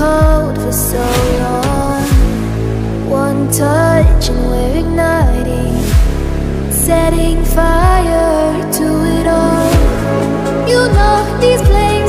cold for so long. One touch and we're igniting Setting fire to it all. You know these places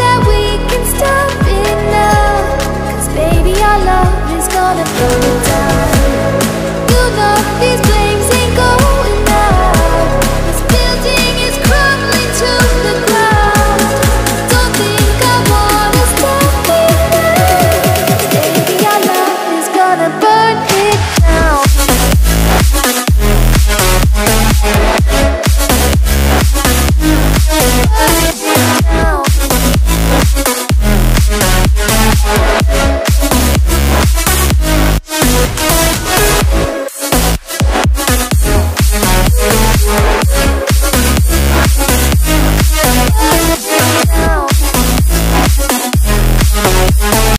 that we can stop it now. Cause baby our love is gonna flow